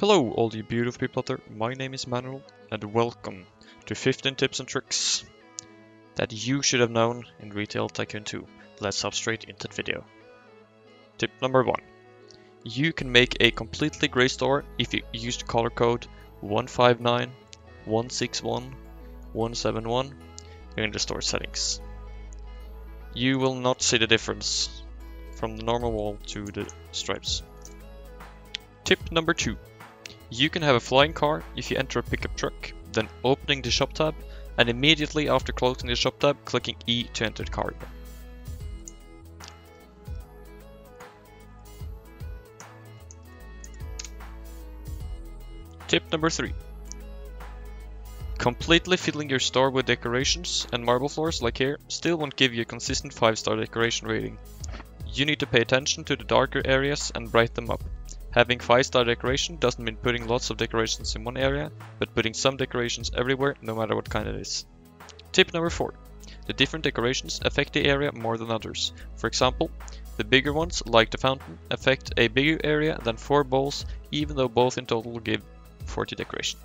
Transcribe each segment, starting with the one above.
Hello all you beautiful people out there, my name is Manuel and welcome to 15 tips and tricks that you should have known in Retail Tycoon 2. Let's hop straight into the video. Tip number 1. You can make a completely grey store if you use the color code 159, 161, 171 in the store settings. You will not see the difference from the normal wall to the stripes. Tip number 2. You can have a flying car if you enter a pickup truck, then opening the shop tab, and immediately after closing the shop tab, clicking E to enter the car. Tip number 3. Completely filling your store with decorations and marble floors like here still won't give you a consistent 5 star decoration rating. You need to pay attention to the darker areas and brighten them up. Having 5 star decoration doesn't mean putting lots of decorations in one area, but putting some decorations everywhere no matter what kind it is. Tip number 4. The different decorations affect the area more than others. For example, the bigger ones, like the fountain, affect a bigger area than 4 bowls even though both in total give 40 decoration.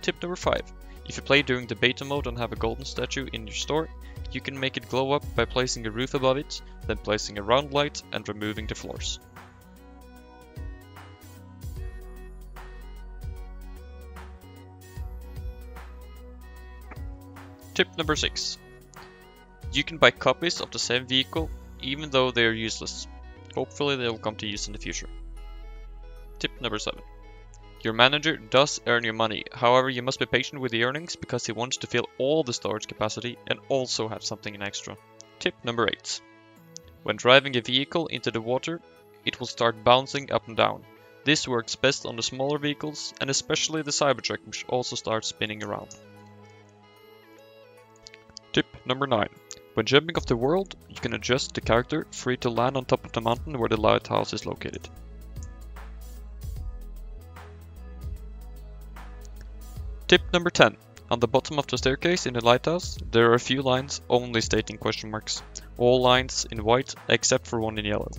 Tip number 5. If you play during the beta mode and have a golden statue in your store, you can make it glow up by placing a roof above it, then placing a round light and removing the floors. Tip number 6. You can buy copies of the same vehicle even though they are useless. Hopefully they will come to use in the future. Tip number 7. Your manager does earn your money, however you must be patient with the earnings because he wants to fill all the storage capacity and also have something in extra. Tip number 8. When driving a vehicle into the water, it will start bouncing up and down. This works best on the smaller vehicles and especially the Cybertruck which also starts spinning around. Number 9. When jumping off the world, you can adjust the character free to land on top of the mountain where the lighthouse is located. Tip number 10. On the bottom of the staircase in the lighthouse, there are a few lines only stating question marks. All lines in white except for one in yellow.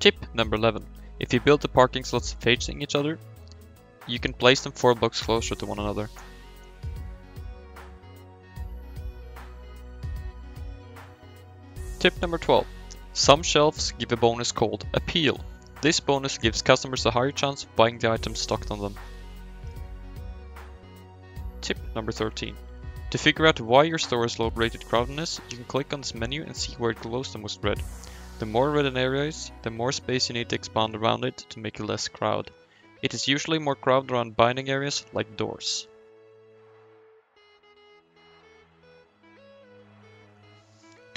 Tip number 11. If you build the parking slots facing each other, you can place them 4 blocks closer to one another. Tip number 12. Some shelves give a bonus called Appeal. This bonus gives customers a higher chance of buying the items stocked on them. Tip number 13. To figure out why your store is low rated crowdedness, you can click on this menu and see where it glows the most red. The more red an area is, the more space you need to expand around it to make it less crowd. It is usually more crowded around binding areas like doors.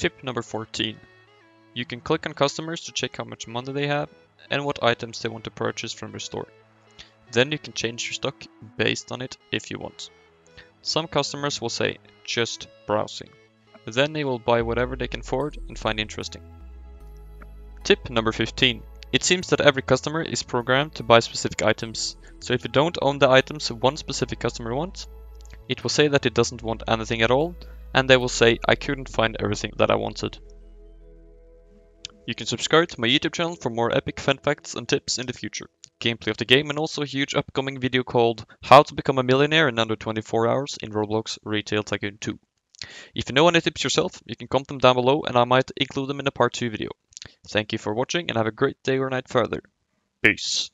Tip number 14. You can click on customers to check how much money they have and what items they want to purchase from your store. Then you can change your stock based on it if you want. Some customers will say, just browsing. Then they will buy whatever they can afford and find interesting. Tip number 15. It seems that every customer is programmed to buy specific items, so if you don't own the items one specific customer wants, it will say that it doesn't want anything at all and they will say I couldn't find everything that I wanted. You can subscribe to my YouTube channel for more epic fun facts and tips in the future, gameplay of the game and also a huge upcoming video called How to Become a Millionaire in Under 24 Hours in Roblox Retail Tycoon 2. If you know any tips yourself, you can comment them down below and I might include them in a part 2 video. Thank you for watching and have a great day or night further. Peace.